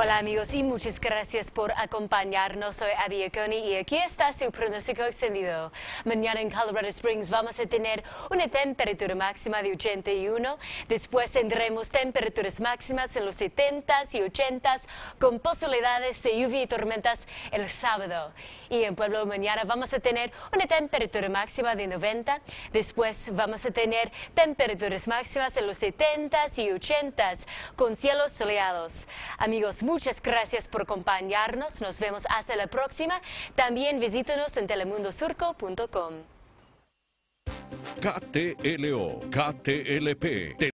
Hola amigos y muchas gracias por acompañarnos. Soy Abby Coney y aquí está su pronóstico extendido. Mañana en Colorado Springs vamos a tener una temperatura máxima de 81. Después tendremos temperaturas máximas en los 70s y 80s con posibilidades de lluvia y tormentas el sábado. Y en Pueblo mañana vamos a tener una temperatura máxima de 90. Después vamos a tener temperaturas máximas en los 70s y 80s con cielos soleados. Amigos, muchas gracias por acompañarnos. Nos vemos hasta la próxima. También visítenos en telemundosurco.com. KTLO, KTLP.